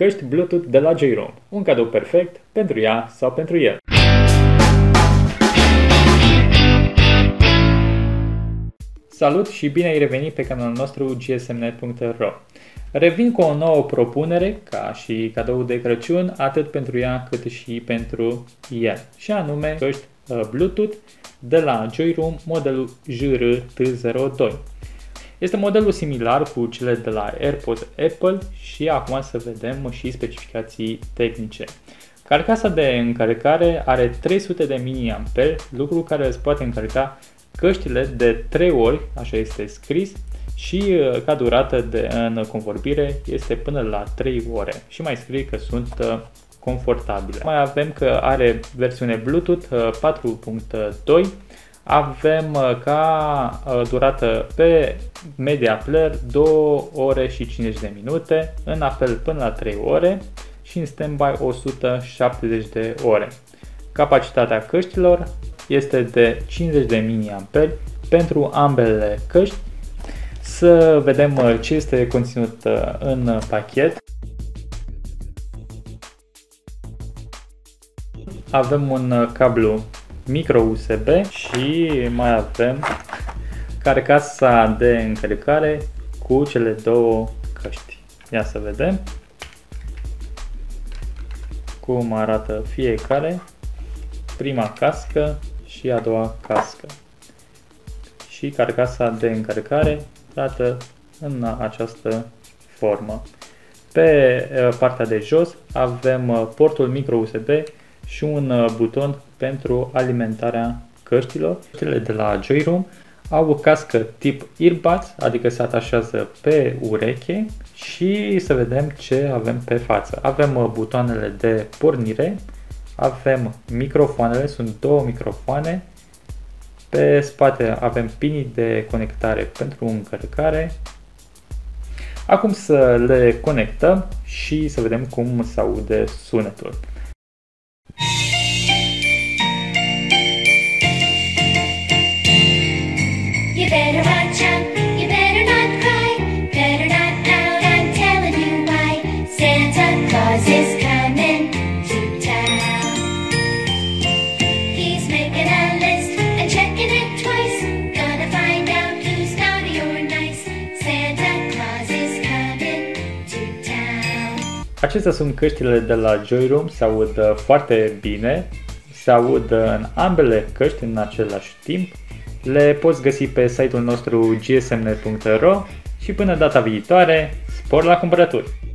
Căști Bluetooth de la J-Room, un cadou perfect pentru ea sau pentru el. Salut și bine ai revenit pe canalul nostru gsmnet.ro Revin cu o nouă propunere, ca și cadou de Crăciun, atât pentru ea cât și pentru el, și anume căști uh, Bluetooth de la Joyroom modelul JRT02. Este modelul similar cu cele de la AirPods Apple și acum să vedem și specificații tehnice. Carcasa de încărcare are 300 de mAh, lucru care îți poate încărca căștile de 3 ori, așa este scris, și uh, ca durată de în convorbire este până la 3 ore și mai scrie că sunt uh, confortabile. Mai avem că are versiune Bluetooth 4.2 uh, avem uh, ca uh, durată pe media player 2 ore și 50 de minute, în apel până la 3 ore și în standby 170 de ore. Capacitatea căștilor este de 50 de mAh pentru ambele căști. Să vedem uh, ce este conținut în pachet. Avem un cablu micro USB și mai avem carcasa de încărcare cu cele două căști. Ia să vedem cum arată fiecare, prima cască și a doua cască. Și carcasa de încărcare arată în această formă. Pe eh, partea de jos avem eh, portul micro USB și un uh, buton pentru alimentarea căștilor. Căștile de la Joyroom au o cască tip earbuds, adică se atașează pe ureche și să vedem ce avem pe față. Avem uh, butoanele de pornire, avem microfoanele, sunt două microfoane, pe spate avem pinii de conectare pentru încărcare. Acum să le conectăm și să vedem cum se aude sunetul. Acestea sunt căștile de la Joyroom, se aud foarte bine, se aud în ambele căști în același timp. Le poți găsi pe site-ul nostru gsmnet.ro și până data viitoare, spor la cumpărături!